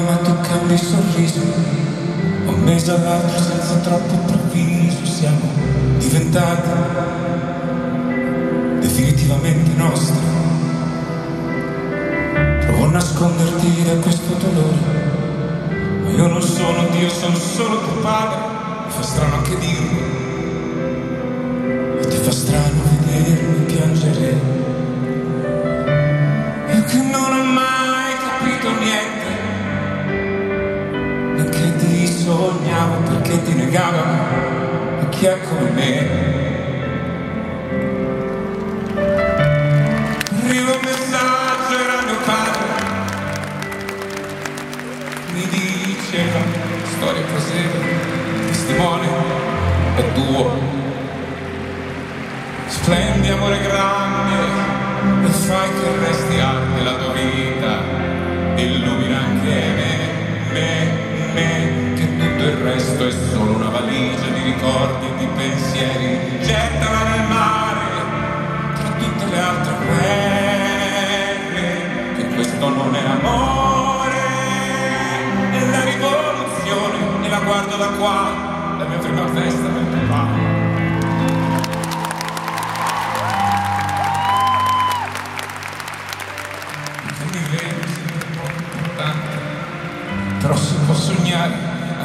ma tu cambi il sorriso. Un mese all'altro senza troppo improvviso Siamo diventati definitivamente nostri. Provo a nasconderti da questo dolore Ma io non sono Dio, sono solo tuo padre. Mi fa strano anche dirlo. E ti fa strano vedermi piangere. Ti sognavo perché ti negavano a chi è come me. Arriva un messaggio, era mio padre, mi diceva, storia prosegue, testimone è tuo. Splendi amore grande e fai che resti alta la tua vita, illumina anche me, me, solo una valigia di ricordi di pensieri, gettala nel mare tra tutte le altre guerre, che questo non è amore, è la rivoluzione, e la guardo da qua, la mia prima festa del papà. però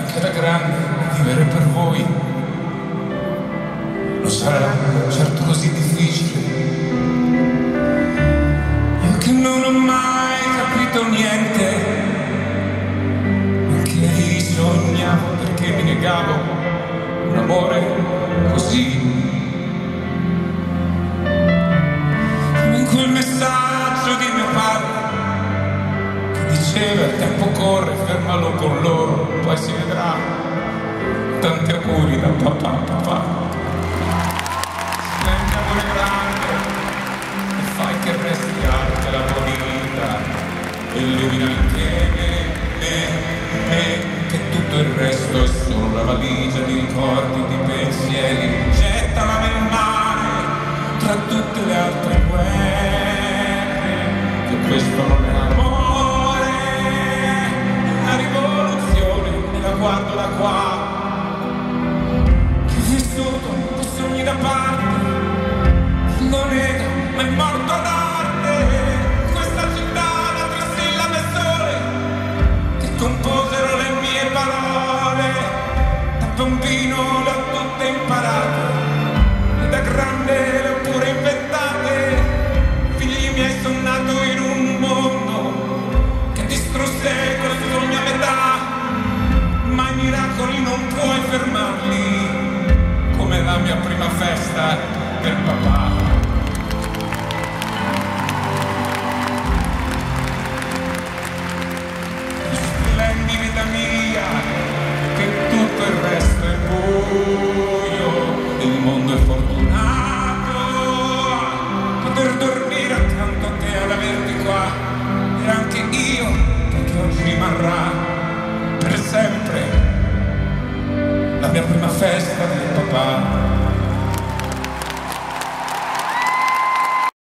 anche da grande vivere per voi. Non sarà certo così difficile. Io che non ho mai capito niente, anche sognavo perché mi negavo tempo corre, fermalo con loro, poi si vedrà. Tanti auguri da papà, papà. Splendi amore grande e fai che resti alta la tua vita. Illumina anche me, me, me, che tutto il resto è solo una valigia di ricordi, di pensieri. Vissuto i sogni da parte, non nega, ma è morto ad arte, questa città da tre sillabe sole, composero le mie parole, da bambino le ho tutte imparate mia prima festa del papà. Mia prima festa del papà.